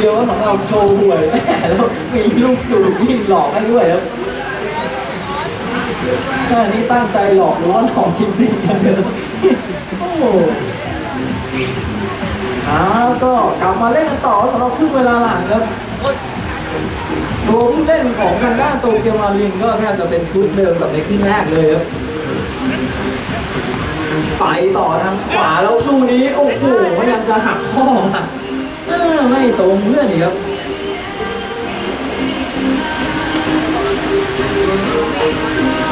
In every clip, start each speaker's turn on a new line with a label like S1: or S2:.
S1: เดียวก็สำหรับโชว์หวยแล้วมีลูกสูบยิ่งหลอกให้ด้วยครับนี้ตั้งใจหลอกหรือว่าหลอกจริงๆกันเลยโอ้โหอ้าวก็กลับมาเล่นกันต่อสำหรับครึ่งเวลาหลังครับตัวผู้เล่นของทางด้านโตเกียวมารินก็แทบจะเป็นชุดเดิมกับในครึ่งแรกเลยครับไปต่อทางขวาแล้วลูกนี้ โอ้โหพยายามจะหักข้อมาเออ ไม่ตรงเพื่อนอีกครับ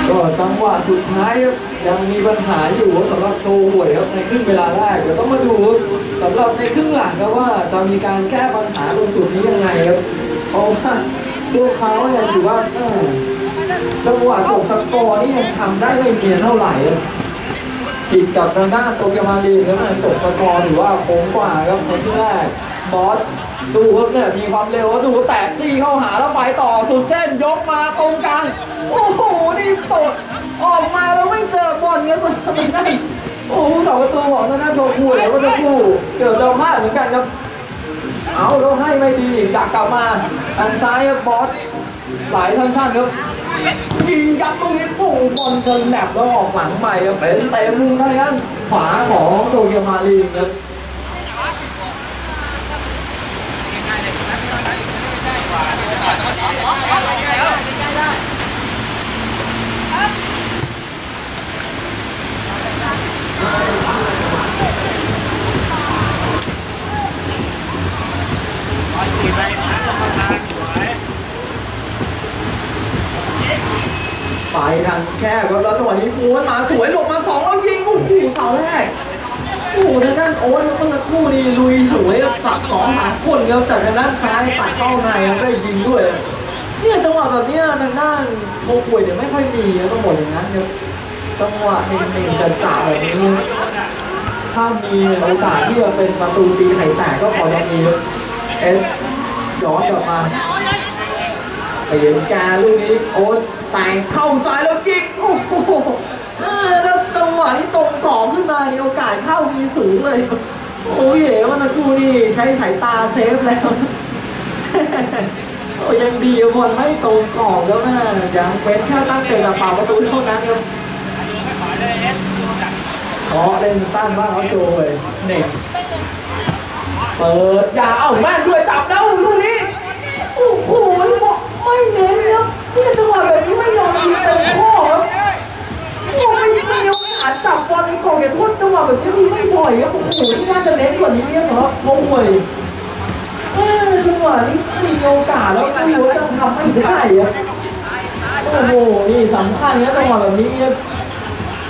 S1: ก็จังหวะสุดท้ายครับยังมีปัญหาอยู่สำหรับโชว์หวยครับในครึ่งเวลาแรกเดี๋ยวต้องมาดูสำหรับในครึ่งหลังครับว่าจะมีการแก้ปัญหาตรงจุดนี้ยังไงครับเพราะว่าตัวเขาเนี่ยถือว่าจังหวะจบสกอร์นี่ยังทำได้ไม่เนียนเท่าไหร่ผิดกับทางด้านโตเกียวมารีนครับจบสกอร์ถือว่าโค้งกว่าครับคนที่แรก บอสดูครับเนี่ยมีความเร็วดูแตะจี้เข้าหาแล้วไปต่อสุดเส้นยกมาตรงกลางโอ้โหนี่ตดออกมาแล้วไม่เจอบอลเงี้ยสุดท้ายได้โอ้โหสองประตูของทางด้าโชคุแล้วก็จะคู่เกือบจะพลาดเหมือนกันครับเอาแล้วให้ไม่ดีดักกลับมาทางซ้ายบอสไหลสั้นๆครับยิงยัดตรงนี้โอ้โหบอลจนแหลบแล้วออกหลังไปครับเป็นเต็มทางด้านขวาของโตเกียวมารีนครับ ไปทางแคบครับแล้วจังหวะนี้ม้วนมาสวยหลบมาสองแล้วยิงโอ้โหเสาแรกโอ้โหทางด้านโอ๊ตเมื่อสักครู่นี้ลุยสวยสับสองสามคนครับจากทางด้านซ้ายตัดเข้าในครับได้ยิงด้วย เนี่ยจังหวะแบบเนี้ยทางด้านโมกุยเนี่ยไม่ค่อยมีครับต้องบอกอย่างนั้นครับจังหวะหนึ่งหนึ่งจัดจ่าแบบนี้ถ้ามีโอกาสที่จะเป็นประตูตีไข่แตกก็พอจะมีเอสย้อนกลับมาไปเห็นแกลูกนี้โอ๊ตแต่งเข้าซ้ายแล้วยิงโอ้โหแล้วจังหวะนี้ตรงกรอบขึ้นมานี่โอกาสเข้ามีสูงเลย โอ้ยเอ๋วันนักครูนี่ใช้สายตาเซฟแล้ว ยังดีบอลไม่ตรงกรอบแล้วนะยังเป็นแค่ตั้งเตะกระเป๋าประตูเท่านั้นครับขอเล่นสั้นบ้างเขาโจเลยเน็ตเปิดอย่าเอาแม่นด้วยจับแล้วลูกนี้โอ้โหไม่เน้นครับเนี่ยจังหวะแบบนี้ไม่ยอมยิงเต็มข้อครับโอ้ไม่ไม่ยอมอาจจับบอลในกล่องเห็นพูดจังหวะแบบนี้มีไม่บ่อยครับโอ้โหที่น่าจะเน้นกว่านี้ครับโอ้ยจังหวะนี้ มีโอกาสแล้วไม่รู้ว่าจะทำไม่ได้อะโอ้โห นี่สำคัญนะจังหวะแบบนี้ครับ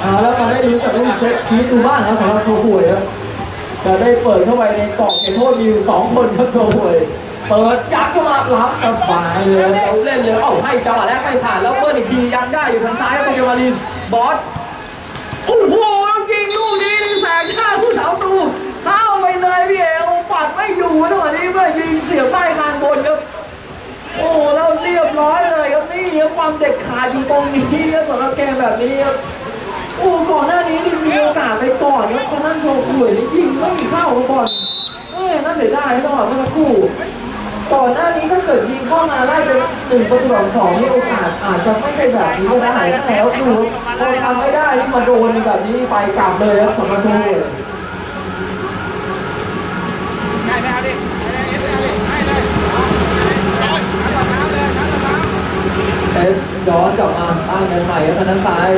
S1: อ่าแล้วมาได้รู้จักเล่นเซตพีทดูบ้างนะสำหรับโชว์หวยครับจะได้เปิดเข้าไปในกล่องเขตโทษมีอยู่สองคนครับโชว์หวยเปิดยัดเข้ามารับสบายเลยเราเล่นเลยเอ้าให้จังหวะแรกไม่ผ่านแล้วเบิ้ลอีกทียังได้อยู่ทางซ้ายครับโตเกียวมารินบอส โอ้โหยิงลูกนี้นี่แสงข้าผู้สาวตูเข้าไปเลยพี่เอวปัดไม่อยู่จังหวะนี้เมื่อยิงเสียบใต้คางบนครับ โอ้แล้วเรียบร้อยเลย ครับนี่ครับความเด็ดขาดอยู่ตรงนี้ครับสำหรับเกมแบบนี้ครับโอ้ก่อนหน้านี้นี่มีโอกาสไปก่อนครับคนนั้นโชว์หวยนี่ยิงไม่มีเข้าก่อนเอ้ยน่าเสียดายจังหวะเมื่อสักครู่ก่อนหน้านี้ถ้าเกิดยิงเข้ามาไล่เป็นหนึ่งประตูต่อสองนี่โอกาสอาจจะไม่ใช่แบบนี้ก็ได้แล้วดูพอทำไม่ได้ที่มาโดนแบบนี้ไปกลับเลยครับสำหรับโชว์ หวยเอสย้อนกลับมาตั้งกันใหม่ครับทางด้านซ้าย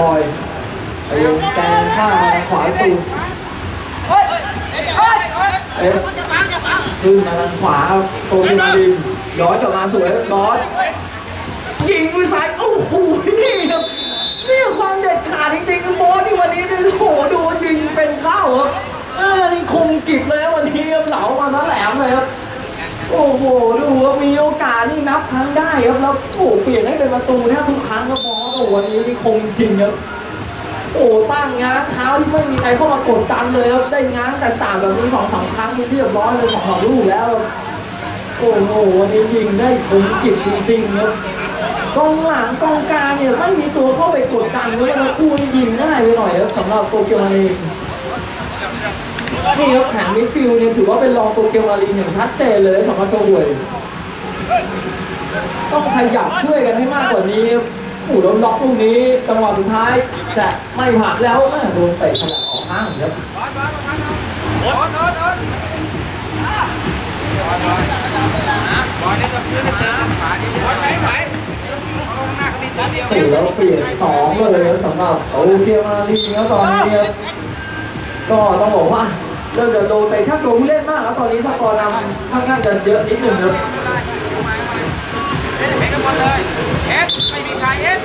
S1: ปล่อยไปลงแกนข้างมาทางขวาตูเอสขึ้นมาทางขวาครับโตมินดินย้อนกลับมาสวยบอสยิงด้วยซ้ายโอ้โหนี่ครับนี่ความเด็ดขาดจริงๆบอสที่วันนี้นี่โอ้โหดูยิงเป็นเข้าครับเออนี่คมกริบเลยครับวันนี้เหลามาซะแหลมเลยครับ โอ้โหดูว่ามีโอกาสนี่นับครั้งได้ครับแล้วโอ้เปลี่ยนให้เป็นประตูแทบทุกครั้งครับบอสโอ้วันนี้นี่คงจริงครับโอ้ตั้งง้างเท้าที่ไม่มีใครเข้ามากดดันเลยครับได้ง้างแต่จ่าแบบนี้สองสามครั้งนี่เรียบร้อยเลยสองสามลูกแล้วโอ้โหวันนี้ยิงได้คมจิตจริงๆครับกองหลังกองกลางเนี่ยไม่มีตัวเข้าไปกดดันเลยแล้วคู่ยิงง่ายไปหน่อยครับสำหรับโตเกียวมาเล นี่ครับแผงมิดฟิลด์เนี่ยถือว่าเป็นรองโปรเกลมารีนอย่างชัดเจนเลยสำหรับโชห่วยต้องขยับช่วยกันให้มากกว่านี้โอ้โดนล็อกลูกนี้จังหวะสุดท้ายจะไม่ผ่านแล้วโดนเตะฉลับออกข้างครับ
S2: โดนโดนโดนบอลนี่กับพื้นเจอขวาดีๆไปไปลงหน้าเขามีตัวเดียว
S1: ตีแล้วเปลี่ยนสองเลยครับสำหรับโอเคมารีครับตอนนี้ครับก็ต้องบอกว่า เริ่มจะโดนเตะชักโดนผู้เล่นมากแล้วตอนนี้สกอร์นำค่อนข้างจะเยอะนิดนึงครับ
S2: เห็นกันหมดเลยเอสไม่มีใครเอส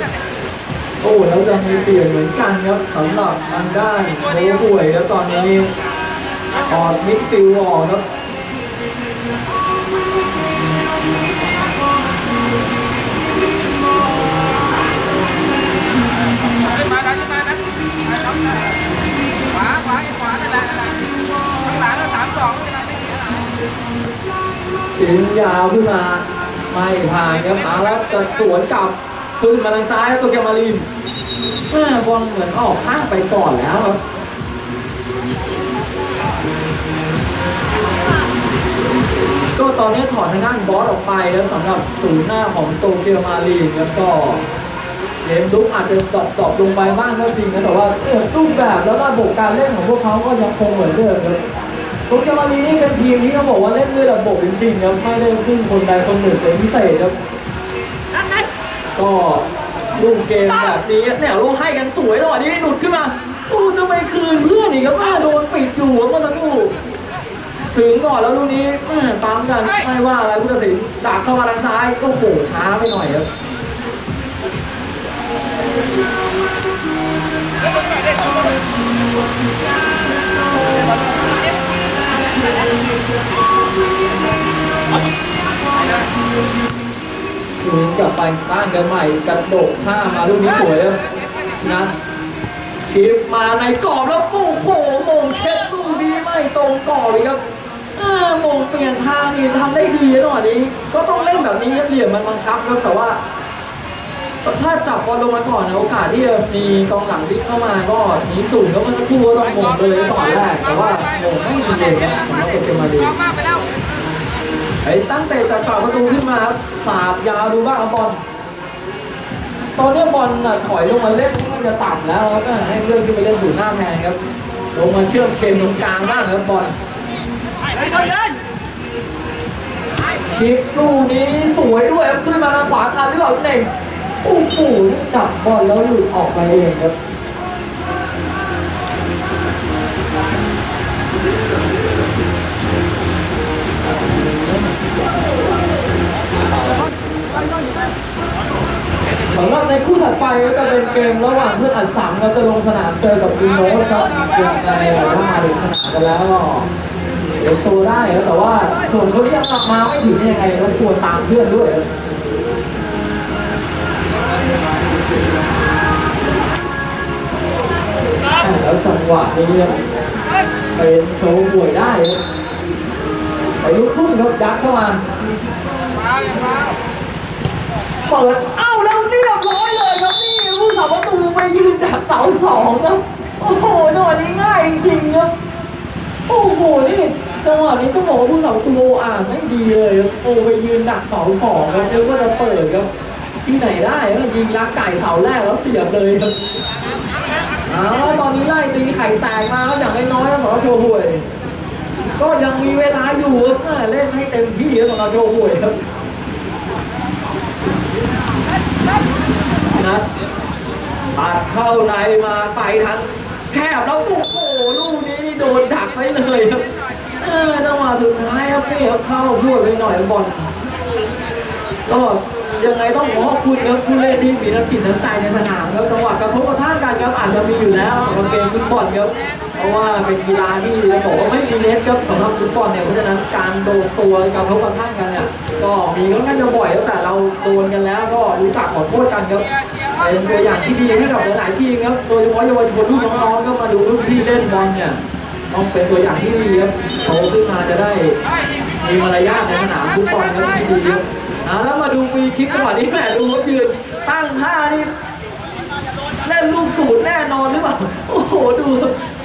S1: โอ้แล้วจะมีเปลี่ยนเหมือนกันครับสำหรับทางด้านโอ้ป่วยแล้วตอนนี้ออดมิดฟิลออกครับ
S2: ขึ้นมาดันขึ้นมานะขวาขวาขวานั่นแหละข้าง หลังก็สามสองไม่เป็นไรไม่เสีย
S1: ทิ้งยาวขึ้นมา ไม่ผ่านครับเอาแล้วจะสวนกลับขึ้นมาทางซ้ายตัวแกมาลินแม่บอลเหมือนออกข้างไปก่อนแล้วครับก็ตอนนี้ถอนทางด้านบอสออกไปแล้วสำหรับศูนย์หน้าของโตเกียวมาลีนแล้วก็เกมรุกอาจจะ drop drop ลงไปบ้างก็จริงนะแต่ว่าเออรูปแบบแล้วก็ระบบการเล่นของพวกเขาก็ยังคงเหมือนเดิมครับ โปรแกรมมารีนี่เป็นทีมที่เขาบอกว่าเล่นด้วยระบบจริงๆครับไม่ได้พึ่งคนใดคนหนึ่งเป็นพิเศษครับก็ลูกเกมแบบนี้เนี่ยลูกให้กันสวยจังหวะนี้หลุดขึ้นมาโอ้จะไปคืนเพื่อนอีกครับแหมโดนปิดอยู่เมื่อสักครู่ถึงก่อนแล้วลูกนี้ปั๊มกันไม่ว่าอะไรผู้ตัดสินดักเข้ามาทางซ้ายก็โผล่ช้าไปหน่อยครับ ลูกนี้กลับไปบ้านกันใหม่กระโดดข้ามาลูกนี้สวยครับนะชิปมาในกรอบแล้วโอ้โหมงเช็ดลูกนี้ไม่ตรงกรอบเลยครับมงเปลี่ยนทางนี่ทำได้ดีนะหน่อยนี้ ก็ต้องเล่นแบบนี้เหลี่ยมมันบังคับครับแต่ว่าถ้าจับบอลลงมาก่อนนะโอกาสที่จะมีกองหลังวิ่งเข้ามาก็หนีสูงก็มันจะคู่ต้องมงไปเลยก่อนแรกแต่ว่ามงไม่มีเลย
S2: ไอ้
S1: ตั้งแต่จะต่อประตูขึ้นมาครับสาบยาวดูบ้างบอลตอนนี้บอลน่ะถอยลงมาเล่นมันจะต่ำแล้วครับก็ให้เลื่อนขึ้นไปเล่นสู่หน้าแทนครับลงมาเชื่อมเกมตรงกลางบ้างครับบอลชิปลูกนี้สวยด้วยครับขึ้นมาทางขวาทันหรือเปล่าเน่งโอ้โหจับบอลแล้วหลุดออกไปเองครับ สำหรับในคู่ถัดไปก็จะเป็นเกมระหว่างเพื่อนอัดสังเราจะลงสนามเจอกับอินโนสครับยังไงถ้ามาถึงสนามกันแล้วเดี๋ยวตัวได้ครับแต่ว่าส่วนคนที่ยังกลับมาไม่ถึงยังไงก็ควรตามเพื่อนด้วยแล้วจังหวะนี้เป็นโชว์ป่วยได้ ไปลุกขึ้นครับยัดเข้ามา
S2: ฟาอย่าฟาว
S1: เปิดเอ้าแล้วเรียบร้อยเลยครับนี่ผู้สาวประตูไปยืนดักเสาสองครับโอ้โหจังหวะนี้ง่ายจริงๆครับโอ้โหนี่จังหวะนี้ต้องบอกว่าผู้สาประตูอ่านไม่ดีเลยครับโอ้ไปยืนดักเสาสองครับแล้วก็จะเปิดครับที่ไหนได้ก็ยิงลักไก่เสาแรกแล้วเสียบเลยครับเอาละตอนนี้ไล่ตีไข่แตกมาแล้วอย่างน้อยๆแล้วสำหรับโชว์หวย ก็ยังมีเวลาอยู่เล่นให้เต็มที่ครับสำหรับโชว์หวยครับนะตัดเข้าในมาไปทางแคบแล้วโอ้โหลูกนี้โดนดักไปเลยครับเออจังหวะสุดท้ายครับนี่ครับเข้าพวดไปหน่อยบอลก็ยังไงต้องขอขอคุณครับผู้เล่นที่มีน้ำจิตน้ำใจในสนามครับจังหวะกระทบกระทั่งกันครับอาจจะมีอยู่แล้วกับเกมฟุตบอลครับ เพราะว่าเป็นกีฬาที่เราบอกว่าไม่มีเน็ตครับสำหรับฟุตบอลเนี่ยเพราะฉะนั้นการโดนตัวกรทบกระทั่งกันเนี่ยก็มีค่อนข้างจะบ่อยแล้วแต่เราโดนกันแล้วก็รู้จักขอโทษกันครับเป็นตัวอย่างที่ดีให้กับหลายๆทีมครับโดยเฉพาะเยาวชนรุ่นน้องๆก็มาดูรุ่นพี่เล่นบอลเนี่ยต้องเป็นตัวอย่างที่ดีครับโตขึ้นมาจะได้มีมารยาทในสนามฟุตบอลครับที่ดีครับอ่าแล้วมาดูฟรีคิกจังหวะนี้แหมดูรถยืนตั้งท่านี่เล่นลูกสูตรแน่นอนหรือเปล่าโอ้โหดู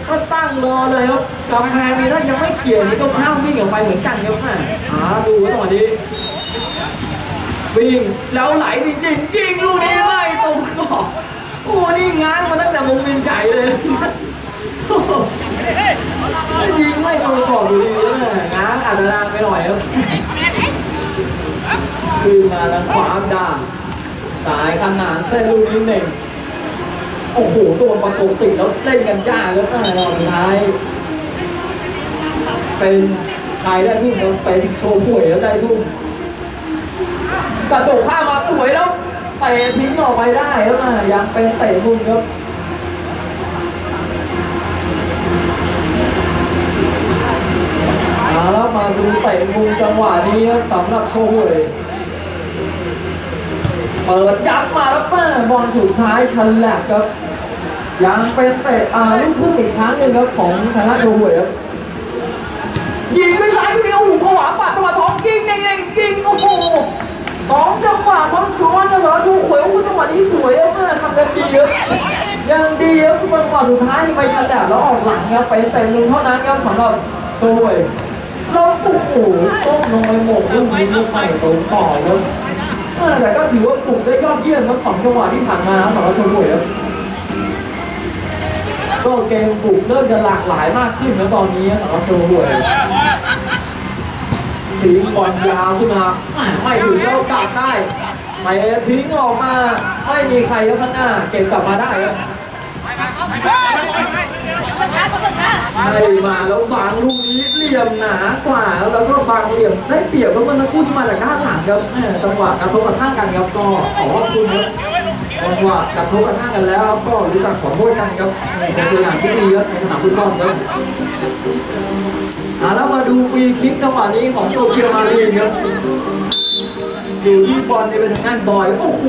S1: ก็ตั้งรอเลยครับกำแพงนี้ถ้ายังไม่เขี่ยนี่ก็ห้ามวิ่งออกไปเหมือนกันครับแม่หาดูจังหวะนี้วิ่งแล้วไหลจริงๆยิงลูกนี้ไม่ตรงกรอบโอ้นี่ง้างมาตั้งแต่วงเวียนใจเลยยิงไม่ตรงกรอบอยู่ดีๆนะง้างอาจจะนานไปหน่อยครับขึ้นมาแล้วขวาด้านสายขนานเส้นลูกนี้หนึ่ง โอ้โหตัวประกบติดแล้วเล่นกันยากแล้วอ่ารอบสุดท้าย เป็นใครได้ทุ่มแล้วเป็นโชว์หวยแล้วได้ทุ่มกระโดดข้ามมาสวยแล้วเตะทิ้งออกไปได้แล้วอะยังเป็นเตะมุมครับเอาแล้วมาดูเตะมุมจังหวะนี้ครับสำหรับโชว์หวยเปิดยับมาแล้วแม่บอลสุดท้ายชันแหลกครับ ยังเป็นเตะอ่าลูกทุ่งอีกครั้งหนึ่งครับของธนาโชห่วยครับยิงด้วยซ้ายคนเดียวโอ้โหผวาปัดจังหวะสองยิงเน่งๆยิงโอ้โหสองจังหวะซ้อนๆนะสำหรับโชห่วยโอ้โหจังหวะนี้สวยครับแม่ทำกันดีครับยังดีครับจังหวะสุดท้ายไปชันแหลกแล้วออกหลังครับไปเตะมุมเท่านั้นครับสำหรับโชห่วยแล้วโอ้โหต้องลงไปหมกลูกนี้ลูกใหม่ตรงต่อครับเออแต่ก็ถือว่าปลุกได้ยอดเยี่ยมทั้งสองจังหวะที่ผ่านมาสำหรับชมบุรีครับ ก็เกมปลุกเริ่มจะหลากหลายมากขึ้นแล้วตอนนี้สำหรับชมบุรีทิ้งบอลยาวขึ้นมาไม่ถึงแล้วกลับได้ไปทิ้งออกมาไม่มีใครแล้วข้างหน้าเก็บกลับมาได้ครับ
S2: ช้าต้องช้า
S1: ให้มาแล้วบางลูกนี้เหลี่ยมหนากว่าแล้วก็บางเหลี่ยมได้เปรียบก็เมื่อสักครู่ที่มาจากด้านหลังครับจังหวะการทบกระทั่งกันครับก็ขอขอบคุณครับ จังหวะกระทบกระทั่งกันแล้วก็รู้จักขอโทษกันครับเป็นตัวอย่างที่ดีครับในสนามฟุตบอลครับอ่าแล้วมาดูฟรีคิกจังหวะนี้ของโตเกียวมารีนครับอยู่ที่บอลในเป็นทางด้านบอยโอ้โห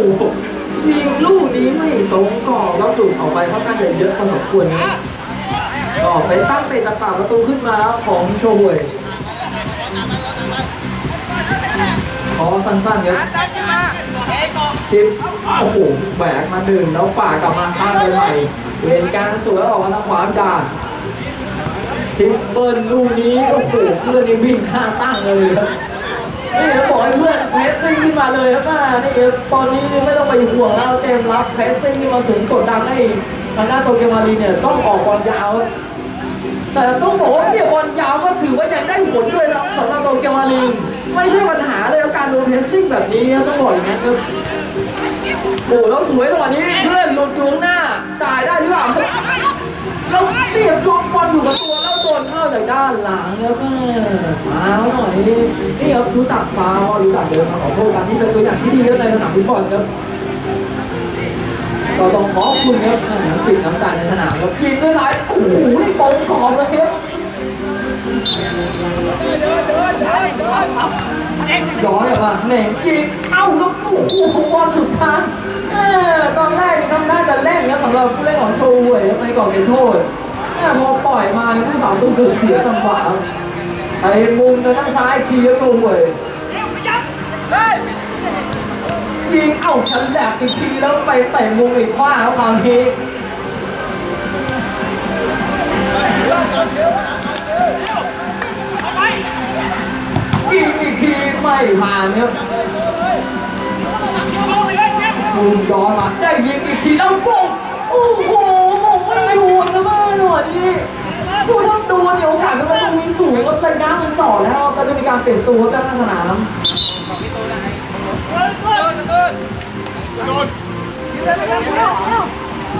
S1: ยิงลูกนี้ไม่ตรงกรอบแล้วจุดออกไปค่อนข้างจะเยอะพอสมควรนะก็เป็นตั้งเตะจากปากประตูขึ้นมาแล้วของโชว์หวยขอสั้นๆครับ
S2: ดันขึ้นมาเอ้ยบอก
S1: ทิปโอ้โหแบกมาหนึ่งแล้วฝ่ากลับมาข้างไปใหม่เห็นการสวยออกมาทางขวาด่านทิปเปิลลูกนี้โอ้โหเพื่อนนี่วิ่งข้าตั้งเลยครับนี่เขาบอกให้เพื่อนเพสซิ่งขึ้นมาเลยครับว่านี่ตอนนี้ไม่ต้องไปห่วงแล้วเกมรับเพสซิ่งที่มาสูงกดดันให้ทางด้านโตเกียวมารีเนี่ยต้องออกบอลยาว แต่ต้องบอกว่าเนี่ยบอลยาวก็ถือว่ายังได้ผลด้วยนะสำหรับโตเกียวมารี ไม่ใช่ปัญหาเลยครับการโดนเพสซิ่งแบบนี้ต้องบอกอย่างนั้ครับโอ้แล้วสวยจังหวะนี้เพื่อนหลุดยุ้งหน้า จ่ายได้หรือเปล่าแล้วเรียบล็อกบอลอยู่กับตัวแล้วโดนเข้าจากด้านหลังแล้วก็มาหน่อยนี่ครับรู้จักฟาวล์รู้จักเดินมาขอโทษกันที่เป็นตัวอย่างที่ดีในสนามฟุตบอลครับก็ต้องขอบคุณครับน้ำจิตน้ำใจในสนามครับยิงด้วยซ้ายโอ้โหตรงกอบเลยครับ ย้อนมาเหน่งยิงเอ้าแล้วโอ้โหบอลสุดท้ายตอนแรกทำน่าจะเล่นนะสำหรับผู้เล่นของโชว์เว่ยในก่อนเป็นโทษแต่พอปล่อยมาผู้สาวต้องเกิดเสียจังหวะครับไอ้มุมทางด้านซ้ายทีแล้วโชว์เว่ย
S2: ยิ
S1: งเอ้าฉันแหลกอีกทีแล้วไปเตะมุมอีกขว้าครับคราวนี้ ยิงอีกทีไม่ผ่านครับมุมย้อนมาได้ยิงอีกทีแล้วโป่งโอ้โหมงไม่โดนนะบ้าหนวดนี้ดูถ้าโดนเนี่ยโอกาสจะมาตรงนี้สูงก็ระยะมันต่อแล้วก็จะมีการเปลี่ยนตัวด้านสนาม
S2: บอกพี่ตูนนะไอ้เดินเดินโดนยืนเลยไป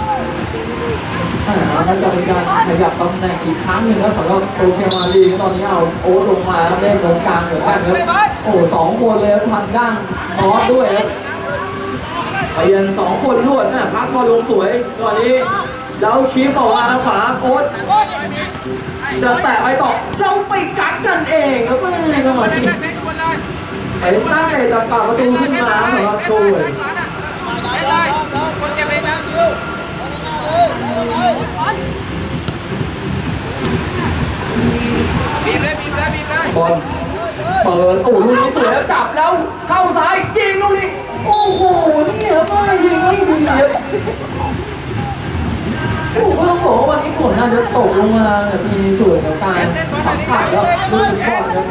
S2: แล้วไปแล้ว
S1: อ่าแล้วจะมีการขยับตำแหน่งอีกครั้งหนึ่งแล้วสำหรับโตเกียวมารีตอนนี้เอาโอ๊ตลงมาเล่นตรงกลางเหมือนกันครับโอ้สองคนเลยทางด้านออสด้วยครับไปยันสองคนรวดนะพักบอลลงสวยตอนนี้แล้วชี้ออกมาทางขวาโอ๊ตจะแตะไปต่อเราไปกัดกันเองแล้วก็ไม่ได้จังหวะนี้
S2: ได้เพชรทุกคนเลย
S1: ไอ้ตั้งแต่จะปากประตูขึ้นมาสำหรับโชว์เลย
S2: ได้เลยคนเจ็บเองนะบี บเลเบ
S1: อลเปิดโอ้ลูกนี้สวยแล้วจับแล้วเข้าซ้ายยิงลูกนี้โอ้โหนี่ครับว่ายิงไม่ดีครับโอ้โหต้องบอกว่าวันนี้ฝนน่าจะตกลงมาแบบมีส่วนกับการสัมผัสแล้วรู้สึกก่อนครับ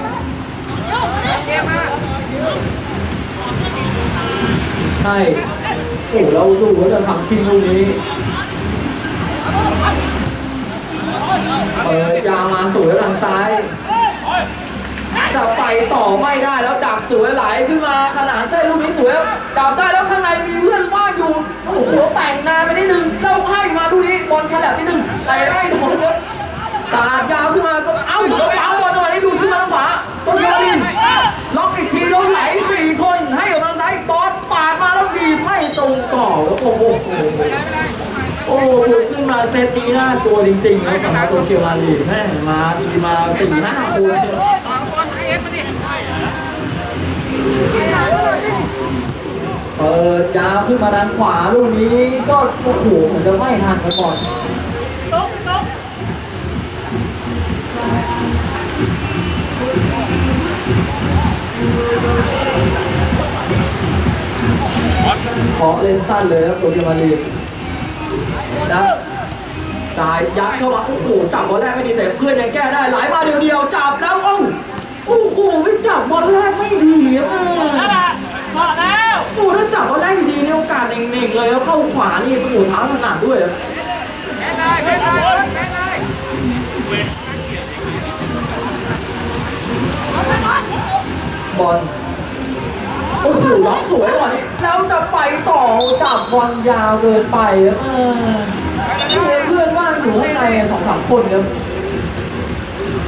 S2: เกมมา
S1: ใช่โอ้เราดูว่าจะทำชิงลูกนี้เปิดยาวมาสวยทางซ้าย จะไปต่อไม่ได้แล้วดักสวยไหลขึ้นมาขนาดเส้นลูกนี้สวยดับได้แล้วข้างในมีเพื่อนว่างอยู่โอ้โหแต่งนานไปนิดนึงเล่าให้มาลูกนี้บอลฉลับนิดนึงแต่ไม่โดนครับตาดยาวขึ้นมาก็เอ้าแล้วเอาบอลจังหวะนี้ดูขึ้นมาทางขวาต้นยอลินล็อกอีกทีแล้วไหลสี่คนให้กับทางซ้ายบอลปาดมาแล้วดีไม่ตรงกรอบแล้วโอ้โหโอ้โหขึ้นมาเซตนี้น่าตัวจริงๆนะกับมาโตเกียวาลีแม่มาดีมาสี่ห้าคนเชียว
S2: สองคนให้เอสมาดิ
S1: เปิดยาวขึ้นมาด้านขวาลูกนี้ก็โอ้โหเหมือนจะไม่ทันไปก่อนขอเล่นสั้นเลยครับตเกียมาลีนะจ่ายยัดเข้ามาโอ้โหจับบอลแรกไม่ดีแต่เพื่อนยังแก้ได้ไหลมาเดียวๆจับแล้ว โอ้โหไม่จับบอลแรกไม่ดีอะ
S2: พอแล้ว
S1: โอ้ถ้าจับก็แรกดีๆในโอกาสเน่งๆเลยแล้วเข้าขวานี่โอ้โหเท้าถนัดด้วย
S2: แพ้ได้แพ้ได้แพ้ได้
S1: บอลโอ้โหล็อกสวยกว่านี้แล้วจะไปต่อจับบอลยาวเกินไปเออเพื่อนว่างอยู่ข้างในสองสามคนครับ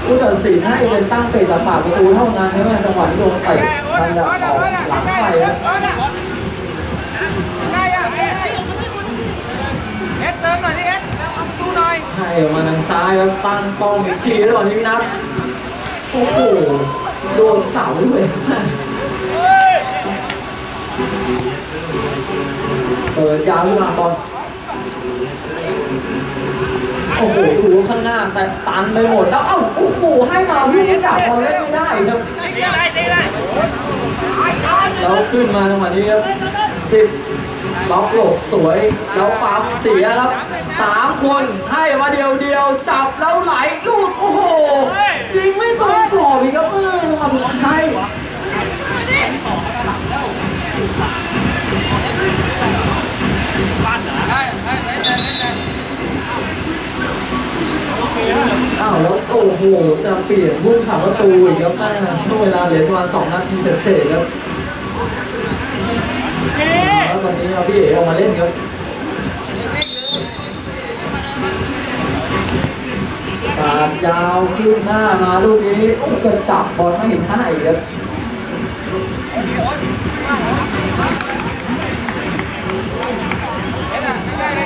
S1: ผู้ตัดสินให้เป็นตั้งเตะตะปากประตูเท่านั้นนะจังหวะที่โดนเตะ
S2: แก้โอ้
S1: มัน
S2: ย
S1: จะ
S2: โอ้ย
S1: ออก
S2: โอ้ย
S1: หลังไป
S2: โอ้
S1: ครับ
S2: ยใกล้อะใกล้เอสเติมหน่อยดิเอสเอาประตูหน่อย
S1: ให้ออกมาทางซ้ายแล้วตั้งป้องอีกทีแล้วตอนนี้พี่นัทโอ้โหโดนเสาด้วยเปิดยาวขึ้นมาบอล โอ้โหดูข้างหน้าแต่ตันไปหมดแล้วเอ้าโอ้โหให้มาวิ่งจับบอลเล่นไม่ได้ครับแล้วขึ้นมาจังหวะนี้ครับสิบล็อกหลบสวยแล้วปั๊มเสียครับสามคนให้มาเดียวเดียวจับแล้วไหลลูกโอ้โหยิงไม่ตรงกรอบอีกครับเออจังหวะสุดท้าย โอ้โห จะเปลี่ยนพุ่งขาประตูอีกครับแม่ช่วงเวลาเหลือประมาณสองนาทีเศษๆครับแล้วตอนนี้เราพี่เอ๋ออกมาเล่นครับสาดยาวขึ้นหน้ามาลูกนี้โอ้ก็จับบอลไม่เห็นท่าอีกครับ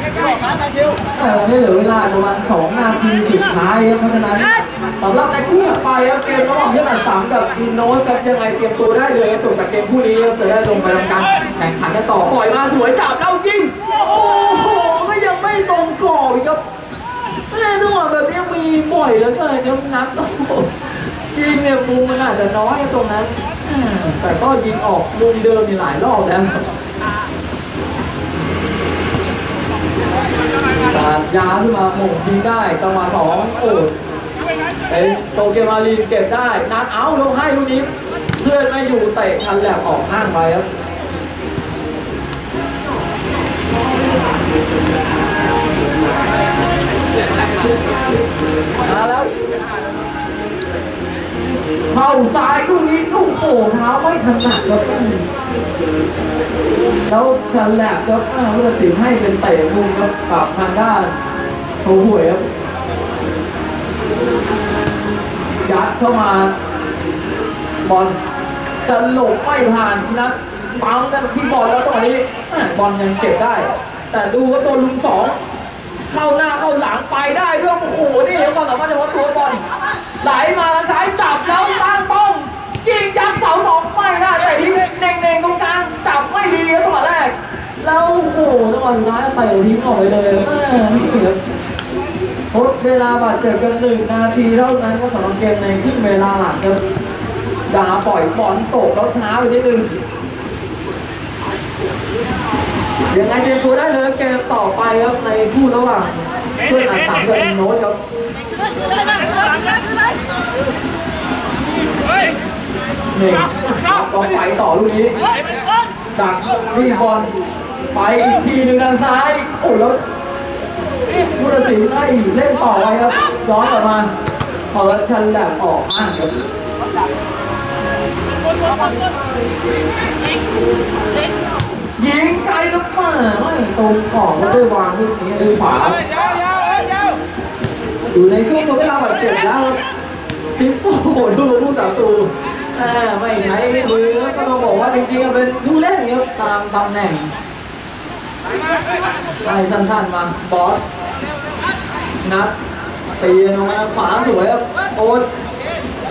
S1: แต่วันนี้เหลือเวลาประมาณ2นาทีสุดท้ายครับเพราะฉะนั้นสำหรับในคู่ต่อไปครับเกมระหว่างที่อัดสามกับอินโนสครับยังไงเตรียมตัวได้เลยครับจบจากเกมคู่นี้ครับจะได้ลงไปทำการแข่งขันกันต่อปล่อยมาสวยจับแล้วยิงโอ้โหก็ยังไม่ตรงกรอบอีกครับแม่จังหวะแบบนี้มีบ่อยเหลือเกินครับนัดโอ้โหยิงเนี่ยมุมมันอาจจะน้อยตรงนั้นอ่าแต่ก็ยิงออกมุมเดิมมีหลายรอบแล้วครับ ตาด ยาวขึ้นมาหม่งยิงได้จังหวะสองโอ้เป็นโตเกียวมารีนเก็บได้นัดเอาลงให้ลูกนี้เพื่อนไม่อยู่เตะทันแหลบออกข้างไปครับมาแล้ว เข้าซ้ายลูกนี้ลูกโป่งเท้าไม่ถนัดครับแล้วจันแหลกครับอ้าวเลือดสิให้เป็นเตะมุมครับกับทางด้านโถหวยครับยัดเข้ามาบอลจะหลบไม่ผ่านนะปั๊มกันที่บอลแล้วตอนนี้บอลยังเก็บได้ แต่ดูว่าตัวลุงสองเข้าหน้าเข้าหลังไปได้ด้วยโอ้โหนี่ความสามารถเฉพาะตัวบอล ไหลมาซ้ายจับแล้วตั้งป้องยิงยัดเสาสองไม่ได้แต่ที่เน่งๆตรงกลางจับไม่ดีครับจังหวะแรก แล้วโอ้โหจังหวะสุดท้ายเตะทิ้งออกไปเลยนี่ครับทดเวลาบาดเจ็บกันหนึ่งนาทีเท่านั้นก็สำหรับเกมในครึ่งเวลาหลังครับดาปล่อยบอลตกแล้วช้าไปนิดนึงยังไงเตรียมตัวได้เลยเกมต่อไปครับในคู่ระหว่างช่วยอัดสามกับโน้ตครับ
S2: เฮ้ย
S1: นี่ก็ไปต่อลูกนี้ดักวิ่บอลไปอีกทีหนึ่งทางซ้าย โอ้แล้วผู้ตัดสินให้เล่นต่อไปครับย้อนกลับมาเปิดชันแหลมออกอ่างครับยิงไกลแล้วป่าไม่ตรงขอบก็ได้วางลูกนี้ด้วยขวา
S2: เฮ้ยยาอยู่
S1: ในช่วงทดเวลาบาดเจ็บแล้วิปโอ้โหดูผู้สาตูอ่าไม่ใช้มือก็ต้องบอกว่าจริงๆเป็นผู้เล่นครับตามตำแหน่งไปสั้นๆมาบอสนัดตีลงมาขวาสวยครับโอ๊ต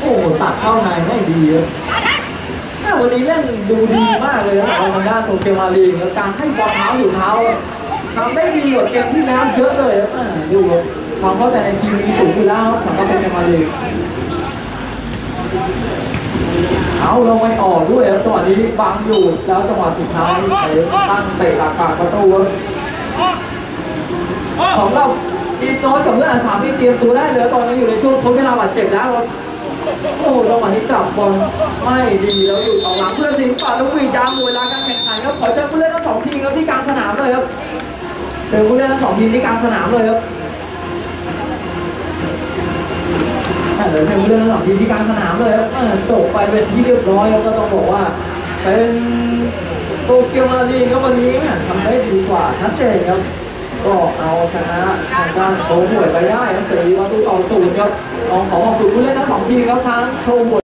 S1: โอ้ตัดเข้าในไม่ดีครับวันนี้เล่นดูดีมากเลยนะสำหรับทางด้านโตเกมาลีครับการให้บอลเท้าอยู่เท้าทำได้ดีกว่าเกมที่แล้วเยอะเลยครับอ่าดูความเข้าใจในทีมนี้สูงอยู่แล้วสำหรับเกมาลี เอาลงไม่ออกด้วยครับจังหวะนี้บังอยู่แล้วจังหวะสุดท้ายตั้งเตะหลักปากประตูของเราอีน้อยกับเพื่อนอาสามที่เตรียมตัวได้เลยตอนนี้อยู่ในช่วงทดเวลาบาดเจ็บแล้วโอ้โหจังหวะนี้จับบอลไม่ดีแล้วอยู่ต่อหลังเพื่อนสิงห์ป่าลูกวีจามเวลาการแข่งขันครับขอเชิญผู้เล่นทั้งสองทีมครับที่กลางสนามเลยครับเชิญผู้เล่นทั้งสองทีมที่กลางสนามเลยครับ เดี๋ยวเชิญผู้เล่นทั้สองทีมที่กลารสนามเลยครับอะจบไปเป็นที่เรียบร้อยแล้วก็ต้องบอกว่า เป็นโตเกียวมารีก็วันนี้เนี่ยทำได้ดีกว่าชัดเจนครับ ก็เอาชนะทางด้านโชว์หวยไปได้ครับสี่ประตูต่อศูนย์ครับต้องขอขอบคุณผู้เล่นทั้งสองทีมครับทั้งโชว์หวย